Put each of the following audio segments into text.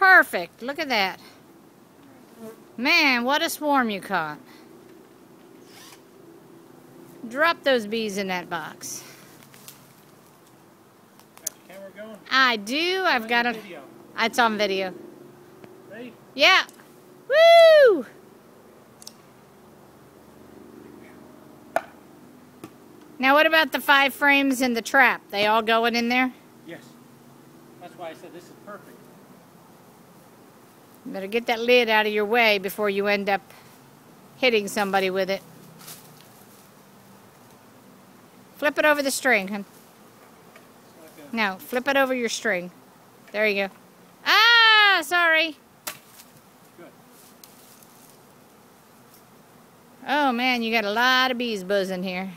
Perfect. Look at that. Man, what a swarm you caught. Drop those bees in that box. Got your camera going? I do. I've got it. Video. It's on video. Ready? Yeah. Woo! Now, what about the five frames in the trap? They all going in there? Yes. That's why I said this is perfect. Better get that lid out of your way before you end up hitting somebody with it. Flip it over the string, No, flip it over your string. There you go. Ah, sorry. Oh man, you got a lot of bees buzzing here.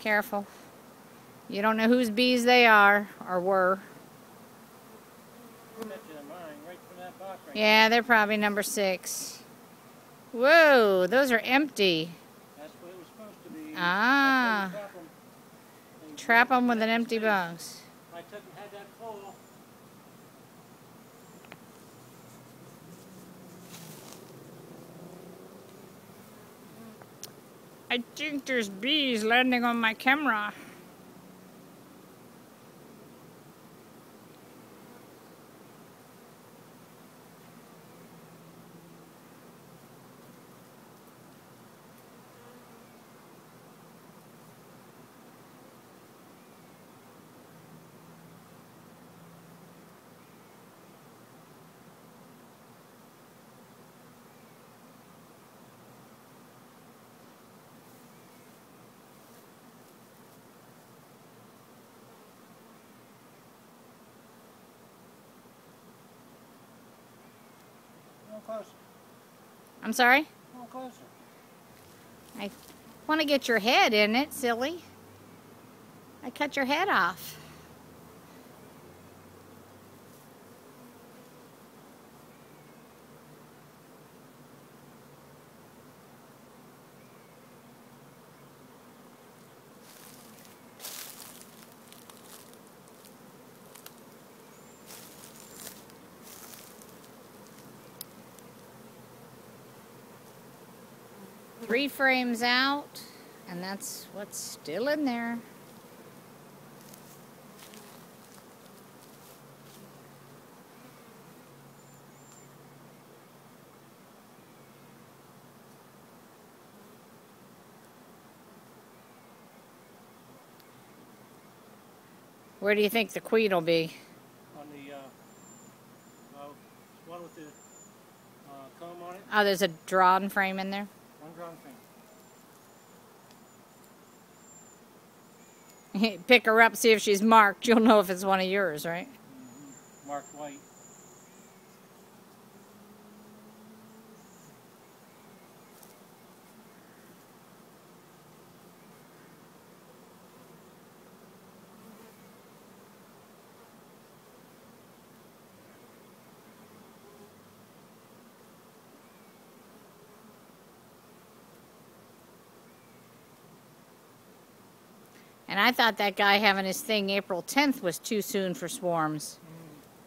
Careful. You don't know whose bees they are or were. I bet you they're mine right from that box right Yeah, they're probably number six. Whoa, those are empty. That's what it was supposed to be. Ah. That's how you trap 'em. And Trap them with an empty box. I took and had that full, I think there's bees landing on my camera. Closer. I'm sorry? Little closer. I want to get your head in it, silly. I cut your head off. Three frames out, and that's what's still in there. Where do you think the queen will be? On the, uh, uh, one with the uh, comb on it, Oh, there's a drawn frame in there. Ground thing. Pick her up, see if she's marked. You'll know if it's one of yours, right? Mm-hmm. Marked white. And I thought that guy having his thing April 10th was too soon for swarms.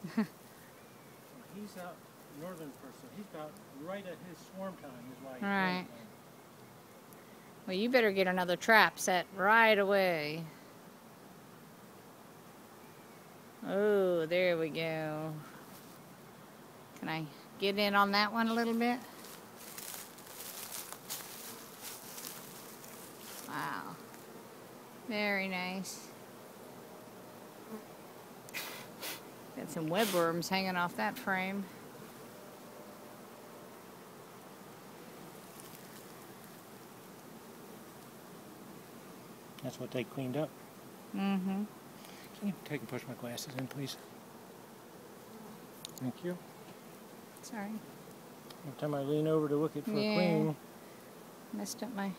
He's out northern person. He's got right at his swarm time is why. Right. Well, you better get another trap set right away. Oh, there we go. Can I get in on that one a little bit? Very nice. Got some webworms hanging off that frame. That's what they cleaned up. Mm-hmm. Can you take and push my glasses in, please? Thank you. Sorry. Every time I lean over to look at for Yeah. a clean, Messed up my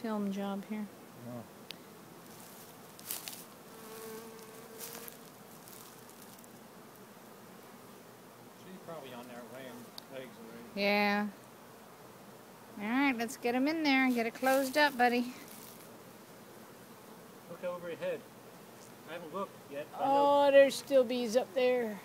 film job here. She's probably on there laying eggs already. Yeah. All right, let's get him in there and get it closed up, buddy. Look over your head. I haven't looked. yet. Oh, there's still bees up there.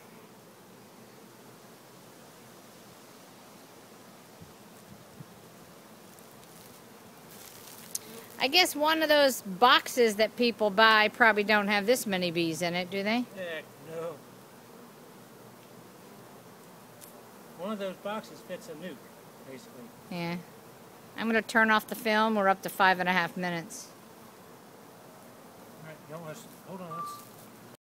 I guess one of those boxes that people buy probably don't have this many bees in it, do they? Heck, no. One of those boxes fits a nuc, basically. Yeah. I'm going to turn off the film. We're up to five and a half minutes. All right, want us, hold on, let's